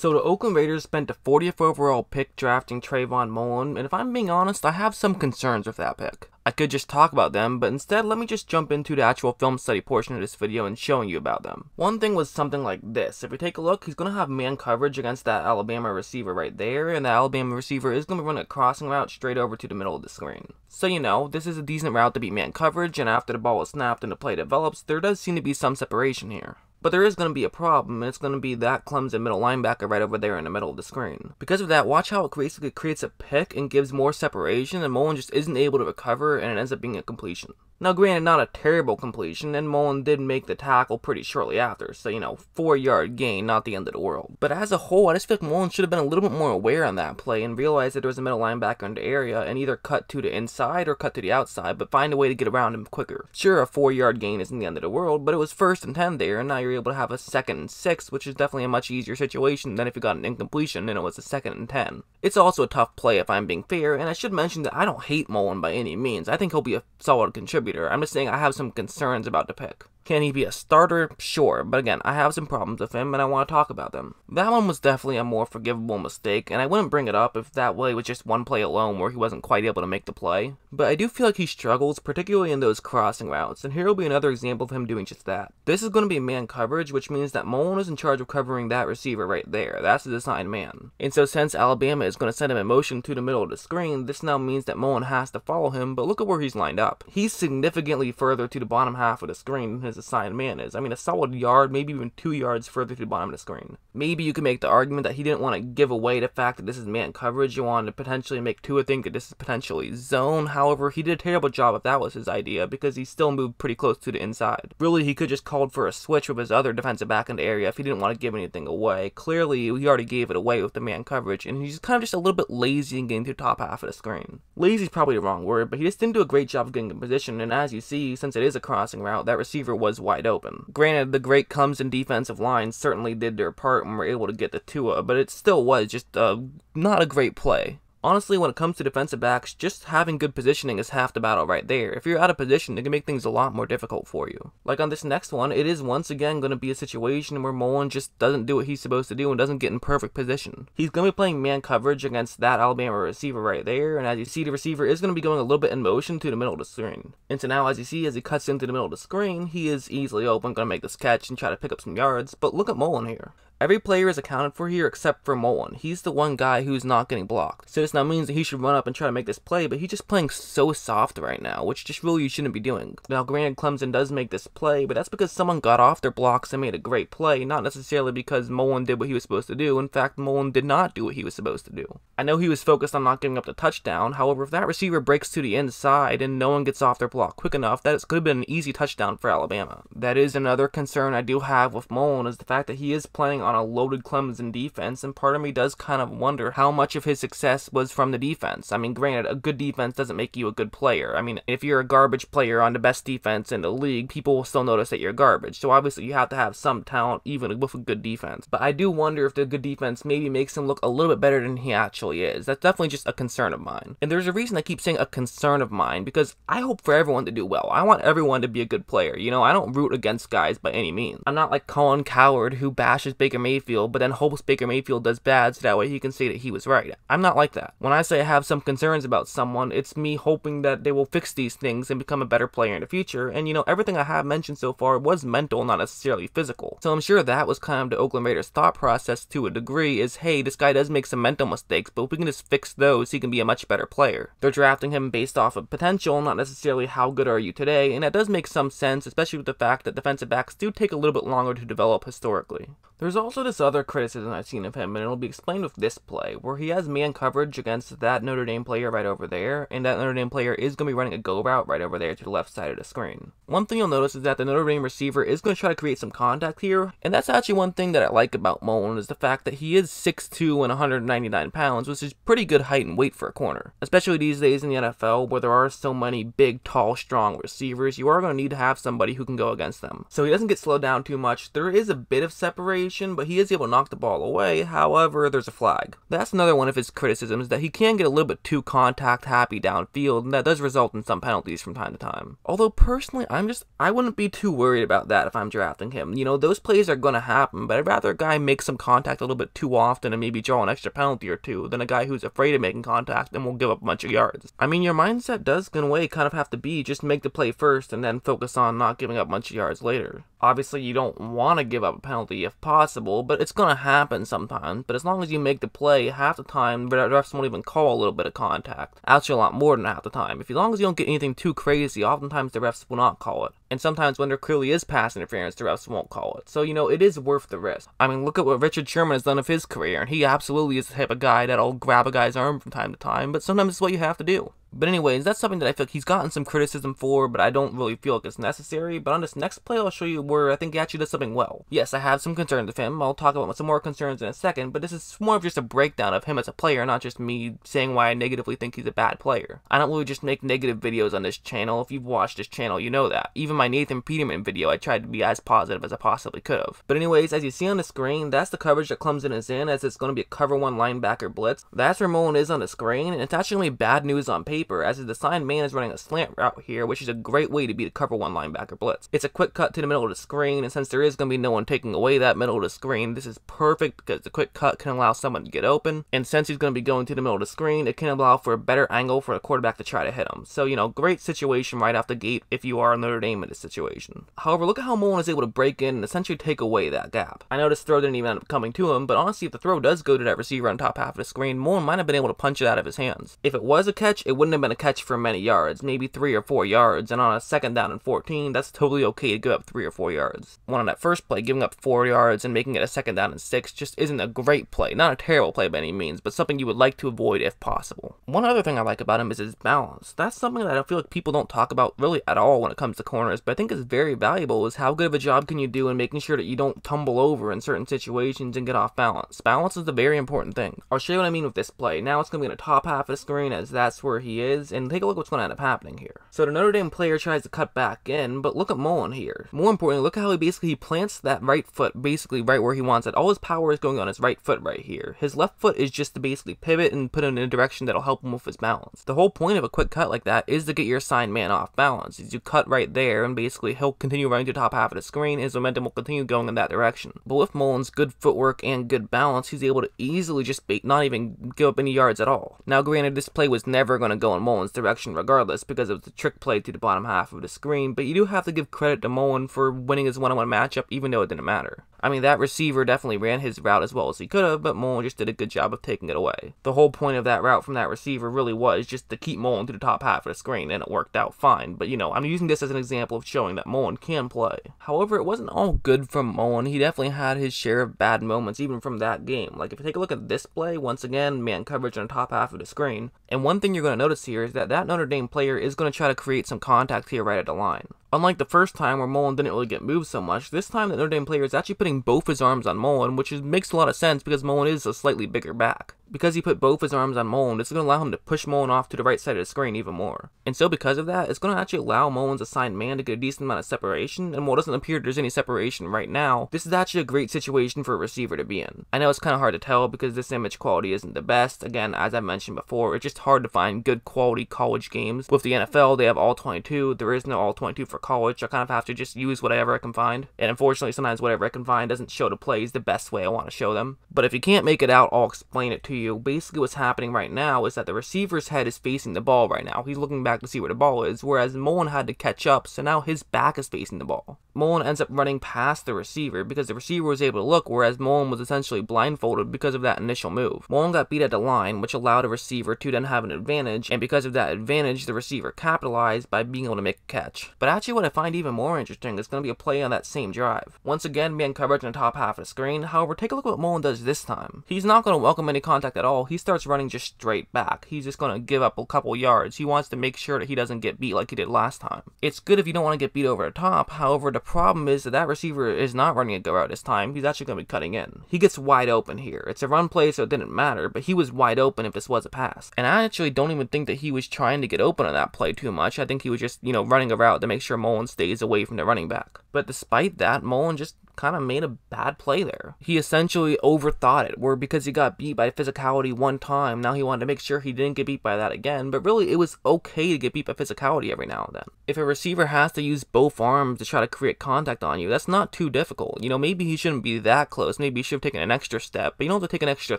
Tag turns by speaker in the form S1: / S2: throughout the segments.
S1: So the Oakland Raiders spent the 40th overall pick drafting Trayvon Mullen, and if I'm being honest, I have some concerns with that pick. I could just talk about them, but instead let me just jump into the actual film study portion of this video and showing you about them. One thing was something like this. If we take a look, he's going to have man coverage against that Alabama receiver right there, and the Alabama receiver is going to run a crossing route straight over to the middle of the screen. So you know, this is a decent route to beat man coverage, and after the ball is snapped and the play develops, there does seem to be some separation here. But there is going to be a problem, and it's going to be that clumsy middle linebacker right over there in the middle of the screen. Because of that, watch how it basically creates a pick and gives more separation, and Mullen just isn't able to recover, and it ends up being a completion. Now, granted, not a terrible completion, and Mullen did make the tackle pretty shortly after, so, you know, four yard gain, not the end of the world. But as a whole, I just feel like Mullen should have been a little bit more aware on that play and realized that there was a middle linebacker in the area and either cut to the inside or cut to the outside, but find a way to get around him quicker. Sure, a four yard gain isn't the end of the world, but it was first and 10 there, and now you're able to have a second and six, which is definitely a much easier situation than if you got an incompletion and it was a second and 10. It's also a tough play if I'm being fair, and I should mention that I don't hate Mullen by any means. I think he'll be a solid contributor. I'm just saying I have some concerns about the pick. Can he be a starter? Sure, but again, I have some problems with him and I want to talk about them. That one was definitely a more forgivable mistake, and I wouldn't bring it up if that way was just one play alone where he wasn't quite able to make the play. But I do feel like he struggles, particularly in those crossing routes, and here will be another example of him doing just that. This is going to be man coverage, which means that Mullen is in charge of covering that receiver right there. That's the assigned man. And so since Alabama is going to send him in motion to the middle of the screen, this now means that Mullen has to follow him, but look at where he's lined up. He's significantly further to the bottom half of the screen his assigned man is. I mean, a solid yard, maybe even two yards further to the bottom of the screen. Maybe you could make the argument that he didn't want to give away the fact that this is man coverage. You wanted to potentially make Tua think that this is potentially zone. However, he did a terrible job if that was his idea because he still moved pretty close to the inside. Really, he could just called for a switch with his other defensive back in the area if he didn't want to give anything away. Clearly, he already gave it away with the man coverage, and he's kind of just a little bit lazy in getting to the top half of the screen. Lazy is probably the wrong word, but he just didn't do a great job of getting in position, and as you see, since it is a crossing route, that receiver was wide open. Granted, the great Clemson defensive line certainly did their part and were able to get the Tua, but it still was just uh, not a great play. Honestly, when it comes to defensive backs, just having good positioning is half the battle right there. If you're out of position, it can make things a lot more difficult for you. Like on this next one, it is once again going to be a situation where Mullen just doesn't do what he's supposed to do and doesn't get in perfect position. He's going to be playing man coverage against that Alabama receiver right there, and as you see, the receiver is going to be going a little bit in motion to the middle of the screen. And so now, as you see, as he cuts into the middle of the screen, he is easily open, going to make this catch and try to pick up some yards, but look at Mullen here. Every player is accounted for here except for Mullen. He's the one guy who's not getting blocked. So this now means that he should run up and try to make this play, but he's just playing so soft right now, which just really you shouldn't be doing. Now, granted, Clemson does make this play, but that's because someone got off their blocks and made a great play, not necessarily because Mullen did what he was supposed to do. In fact, Mullen did not do what he was supposed to do. I know he was focused on not giving up the touchdown, however, if that receiver breaks to the inside and no one gets off their block quick enough, that could have been an easy touchdown for Alabama. That is another concern I do have with Mullen, is the fact that he is playing a loaded Clemson defense, and part of me does kind of wonder how much of his success was from the defense. I mean, granted, a good defense doesn't make you a good player. I mean, if you're a garbage player on the best defense in the league, people will still notice that you're garbage. So obviously, you have to have some talent even with a good defense. But I do wonder if the good defense maybe makes him look a little bit better than he actually is. That's definitely just a concern of mine. And there's a reason I keep saying a concern of mine because I hope for everyone to do well. I want everyone to be a good player. You know, I don't root against guys by any means. I'm not like Colin Cowherd who bashes Baker Mayfield, but then hopes Baker Mayfield does bad so that way he can say that he was right. I'm not like that. When I say I have some concerns about someone, it's me hoping that they will fix these things and become a better player in the future. And you know, everything I have mentioned so far was mental, not necessarily physical. So I'm sure that was kind of the Oakland Raiders thought process to a degree is, hey, this guy does make some mental mistakes, but if we can just fix those, he can be a much better player. They're drafting him based off of potential, not necessarily how good are you today, and that does make some sense, especially with the fact that defensive backs do take a little bit longer to develop historically. There's also this other criticism I've seen of him, and it'll be explained with this play, where he has man coverage against that Notre Dame player right over there, and that Notre Dame player is going to be running a go route right over there to the left side of the screen. One thing you'll notice is that the Notre Dame receiver is going to try to create some contact here, and that's actually one thing that I like about Mullen is the fact that he is 6'2 and 199 pounds, which is pretty good height and weight for a corner. Especially these days in the NFL, where there are so many big, tall, strong receivers, you are going to need to have somebody who can go against them. So he doesn't get slowed down too much. There is a bit of separation situation, but he is able to knock the ball away. However, there's a flag. That's another one of his criticisms that he can get a little bit too contact happy downfield, and that does result in some penalties from time to time. Although personally, I'm just I wouldn't be too worried about that if I'm drafting him. You know, those plays are gonna happen, but I'd rather a guy make some contact a little bit too often and maybe draw an extra penalty or two than a guy who's afraid of making contact and will give up a bunch of yards. I mean, your mindset does, in a way, kind of have to be just make the play first and then focus on not giving up a bunch of yards later. Obviously, you don't want to give up a penalty if possible, but it's to happen sometimes. But as long as you make the play, half the time, the refs won't even call a little bit of contact. Actually, a lot more than half the time. If as long as you don't get anything too crazy, oftentimes the refs will not call it. And sometimes when there clearly is pass interference, the refs won't call it. So, you know, it is worth the risk. I mean, look at what Richard Sherman has done of his career, and he absolutely is the type of guy that'll grab a guy's arm from time to time, but sometimes it's what you have to do. But anyways, that's something that I feel like he's gotten some criticism for, but I don't really feel like it's necessary. But on this next play, I'll show you where I think he actually does something well. Yes, I have some concerns with him. I'll talk about some more concerns in a second, but this is more of just a breakdown of him as a player, not just me saying why I negatively think he's a bad player. I don't really just make negative videos on this channel. If you've watched this channel, you know that. Even my Nathan Peterman video, I tried to be as positive as I possibly could have. But anyways, as you see on the screen, that's the coverage that Clemson is in, as it's going to be a cover one linebacker blitz. That's where Mullen is on the screen, and it's actually bad news on paper, as the sign man is running a slant route here, which is a great way to beat a cover one linebacker blitz. It's a quick cut to the middle of the screen, and since there is going to be no one taking away that middle of the screen, this is perfect because the quick cut can allow someone to get open, and since he's going to be going to the middle of the screen, it can allow for a better angle for a quarterback to try to hit him. So, you know, great situation right off the gate if you are Notre Dame in this situation. However, look at how Mullen is able to break in and essentially take away that gap. I know this throw didn't even end up coming to him, but honestly, if the throw does go to that receiver on top half of the screen, Mullen might have been able to punch it out of his hands. If it was a catch, it wouldn't have been a catch for many yards, maybe three or four yards, and on a second down and 14, that's totally okay to give up three or four yards. One on that first play, giving up four yards and making it a second down and six just isn't a great play. Not a terrible play by any means, but something you would like to avoid if possible. One other thing I like about him is his balance. That's something that I feel like people don't talk about really at all when it comes to corners, but I think is very valuable is how good of a job can you do in making sure that you don't tumble over in certain situations and get off balance. Balance is a very important thing. I'll show you what I mean with this play. Now it's going to be in the top half of the screen as that's where is, and take a look what's going to end up happening here. So the Notre Dame player tries to cut back in, but look at Mullen here. More importantly, look how he basically plants that right foot basically right where he wants it. All his power is going on his right foot right here. His left foot is just to basically pivot and put him in a direction that'll help him with his balance. The whole point of a quick cut like that is to get your assigned man off balance. Is you cut right there and basically he'll continue running to the top half of the screen, his momentum will continue going in that direction. But with Mullen's good footwork and good balance, he's able to easily just not even give up any yards at all. Now granted, this play was never going to go in Mullen's direction regardless because it was a trick play to the bottom half of the screen, but you do have to give credit to Mullen for winning his one-on-one matchup even though it didn't matter. I mean, that receiver definitely ran his route as well as he could have, but Mullen just did a good job of taking it away. The whole point of that route from that receiver really was just to keep Mullen to the top half of the screen, and it worked out fine. But, you know, I'm using this as an example of showing that Mullen can play. However, it wasn't all good from Mullen. He definitely had his share of bad moments, even from that game. Like, if you take a look at this play, once again, man coverage on the top half of the screen. And one thing you're going to notice here is that that Notre Dame player is going to try to create some contact here right at the line. Unlike the first time where Mullen didn't really get moved so much, this time the Notre Dame player is actually putting both his arms on Mullen, which is, makes a lot of sense because Mullen is a slightly bigger back. Because he put both his arms on Mullen, this is going to allow him to push Mullen off to the right side of the screen even more. And so because of that, it's going to actually allow Mullen's assigned man to get a decent amount of separation, and while it doesn't appear there's any separation right now, this is actually a great situation for a receiver to be in. I know it's kind of hard to tell because this image quality isn't the best. Again, as I mentioned before, it's just hard to find good quality college games. With the NFL, they have all 22. There is no all 22 for college. I kind of have to just use whatever I can find. And unfortunately, sometimes whatever I can find doesn't show the plays the best way I want to show them. But if you can't make it out, I'll explain it to you. Basically, what's happening right now is that the receiver's head is facing the ball right now. He's looking back to see where the ball is, whereas Mullen had to catch up, so now his back is facing the ball. Mullen ends up running past the receiver because the receiver was able to look, whereas Mullen was essentially blindfolded because of that initial move. Mullen got beat at the line, which allowed a receiver to then have an advantage, and because of that advantage, the receiver capitalized by being able to make a catch. But actually, what I find even more interesting is going to be a play on that same drive. Once again, being covered in the top half of the screen. However, take a look at what Mullen does this time. He's not going to welcome any contact at all. He starts running just straight back. He's just going to give up a couple yards. He wants to make sure that he doesn't get beat like he did last time. It's good if you don't want to get beat over the top. However, the problem is that that receiver is not running a go route this time. He's actually going to be cutting in. He gets wide open here. It's a run play, so it didn't matter, but he was wide open if this was a pass. And I actually don't even think that he was trying to get open on that play too much. I think he was just, you know, running a route to make sure Mullen stays away from the running back. But despite that, Mullen just kind of made a bad play there. He essentially overthought it, where because he got beat by physicality one time, now he wanted to make sure he didn't get beat by that again, but really it was okay to get beat by physicality every now and then. If a receiver has to use both arms to try to create contact on you, that's not too difficult. You know, maybe he shouldn't be that close, maybe he should have taken an extra step, but you don't have to take an extra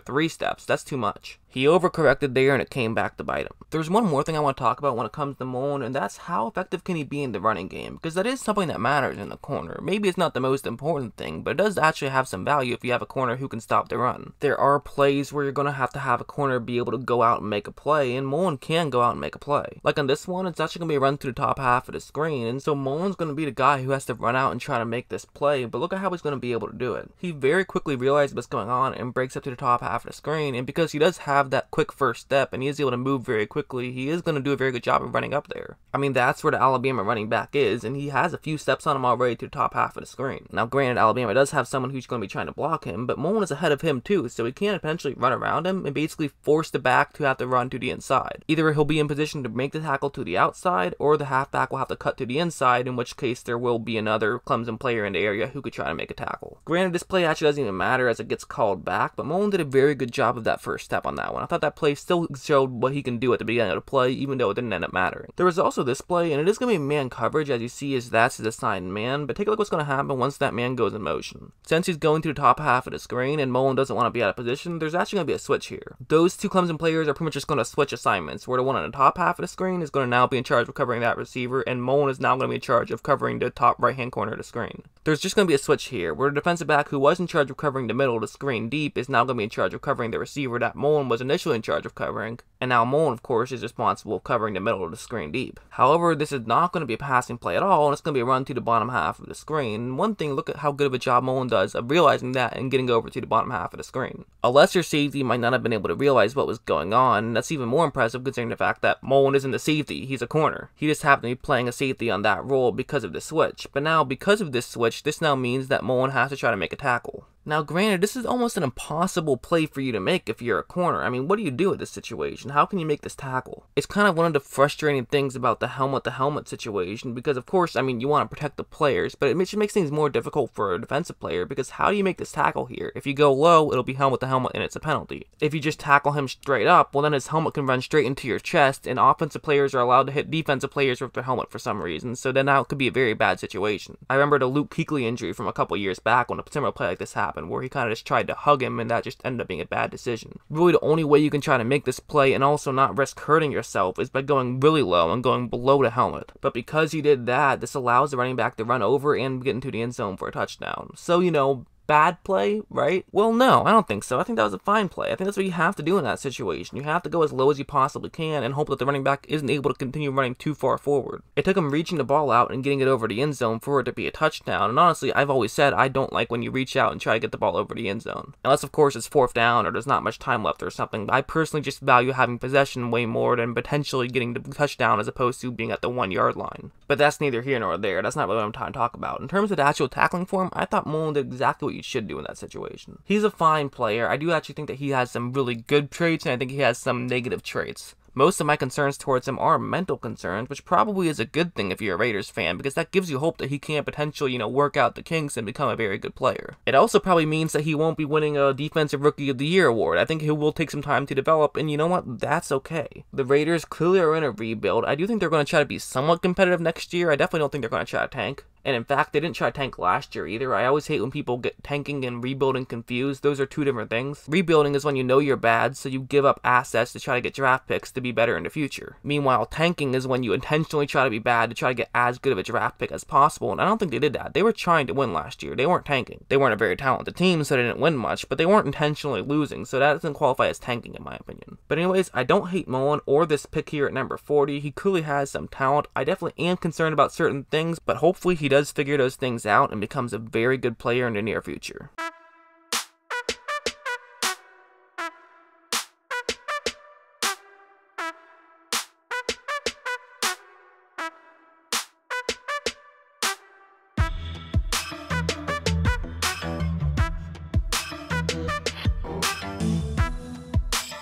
S1: three steps, that's too much. He overcorrected there and it came back to bite him. There's one more thing I want to talk about when it comes to Mullen, and that's how effective can he be in the running game, because that is something that matters in the corner. Maybe it's not the most important thing, but it does actually have some value if you have a corner who can stop the run. There are plays where you're going to have to have a corner be able to go out and make a play, and Mullen can go out and make a play. Like on this one, it's actually going to be run to the top half of the screen, and so Mullen's going to be the guy who has to run out and try to make this play, but look at how he's going to be able to do it. He very quickly realizes what's going on and breaks up to the top half of the screen, and because he does have that quick first step and he is able to move very quickly, he is going to do a very good job of running up there. I mean, that's where the Alabama running back is, and he has a few steps on him already to the top half of the screen. Now, granted, Alabama does have someone who's going to be trying to block him, but Mullen is ahead of him too, so he can potentially run around him and basically force the back to have to run to the inside. Either he'll be in position to make the tackle to the outside, or the halfback will have to cut to the inside, in which case there will be another Clemson player in the area who could try to make a tackle. Granted, this play actually doesn't even matter as it gets called back, but Mullen did a very good job of that first step on that one. I thought that play still showed what he can do at the beginning of the play, even though it didn't end up mattering. There was also this play, and it is going to be man coverage, as you see, is that's his assigned man, but take a look what's going to happen once that man goes in motion. Since he's going to the top half of the screen, and Mullen doesn't want to be out of position, there's actually going to be a switch here. Those two Clemson players are pretty much just going to switch assignments, where the one on the top half of the screen is going to now be in charge of covering that receiver, and Mullen is now going to be in charge of covering the top right-hand corner of the screen. There's just going to be a switch here, where the defensive back who was in charge of covering the middle of the screen deep is now going to be in charge of covering the receiver that Mullen was initially in charge of covering, and now Mullen, of course, is responsible for covering the middle of the screen deep. However, this is not going to be a passing play at all, and it's going to be a run to the bottom half of the screen. one thing, look at how good of a job Mullen does of realizing that and getting over to the bottom half of the screen. A lesser safety might not have been able to realize what was going on, and that's even more impressive considering the fact that Mullen isn't the safety, he's a corner. He just happened to be playing a safety on that role because of the switch, but now because of this switch, this now means that Mullen has to try to make a tackle. Now, granted, this is almost an impossible play for you to make if you're a corner. I mean, what do you do with this situation? How can you make this tackle? It's kind of one of the frustrating things about the helmet to helmet situation because, of course, I mean, you want to protect the players, but it makes things more difficult for a defensive player because how do you make this tackle here? If you go low, it'll be helmet to helmet and it's a penalty. If you just tackle him straight up, well, then his helmet can run straight into your chest, and offensive players are allowed to hit defensive players with their helmet for some reason, so then that could be a very bad situation. I remember the Luke Kuechly injury from a couple years back when a similar play like this happened, where he kind of just tried to hug him, and that just ended up being a bad decision. Really, the only way you can try to make this play and also not risk hurting yourself is by going really low and going below the helmet. But because he did that, this allows the running back to run over and get into the end zone for a touchdown. So, you know, bad play, right? Well, no, I don't think so. I think that was a fine play. I think that's what you have to do in that situation. You have to go as low as you possibly can and hope that the running back isn't able to continue running too far forward. It took him reaching the ball out and getting it over the end zone for it to be a touchdown. And honestly, I've always said I don't like when you reach out and try to get the ball over the end zone. Unless, of course, it's fourth down or there's not much time left or something. I personally just value having possession way more than potentially getting the touchdown as opposed to being at the one yard line. But that's neither here nor there. That's not really what I'm trying to talk about. In terms of the actual tackling form, I thought Mullen did exactly what you should do in that situation. He's a fine player. I do actually think that he has some really good traits, and I think he has some negative traits. Most of my concerns towards him are mental concerns, which probably is a good thing if you're a Raiders fan, because that gives you hope that he can potentially, you know, work out the kinks and become a very good player. It also probably means that he won't be winning a Defensive Rookie of the Year award. I think he will take some time to develop, and you know what? That's okay. The Raiders clearly are in a rebuild. I do think they're going to try to be somewhat competitive next year. I definitely don't think they're going to try to tank. And in fact, they didn't try tank last year either. I always hate when people get tanking and rebuilding confused. Those are two different things. Rebuilding is when you know you're bad, so you give up assets to try to get draft picks to be better in the future. Meanwhile, tanking is when you intentionally try to be bad to try to get as good of a draft pick as possible, and I don't think they did that. They were trying to win last year. They weren't tanking. They weren't a very talented team, so they didn't win much, but they weren't intentionally losing, so that doesn't qualify as tanking in my opinion. But anyways, I don't hate Mullen or this pick here at number 40. He clearly has some talent. I definitely am concerned about certain things, but hopefully he does figure those things out and becomes a very good player in the near future.